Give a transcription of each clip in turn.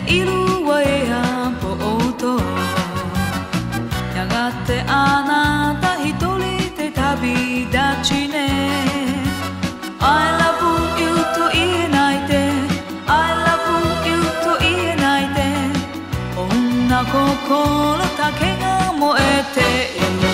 ているわエアポートやがてあなた一人で旅立ちね。I love you と言えないで。I love you と言えないで。女心だけが燃えている。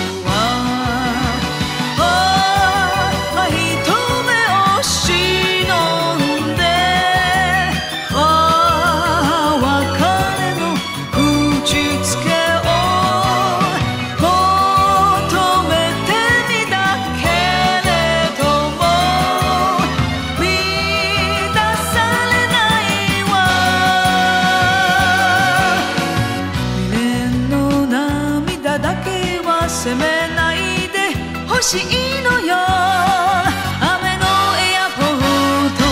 責めないでほしいのよ。雨のエアポート。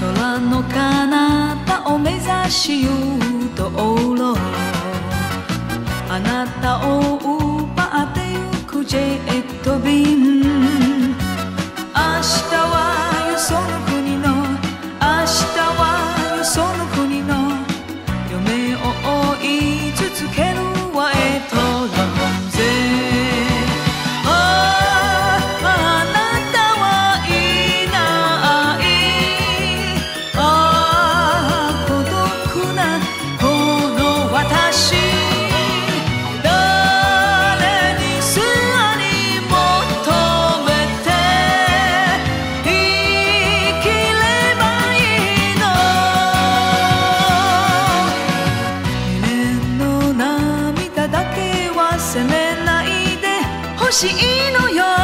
空の彼方を目指しようとおろう。あなたをしいのよ。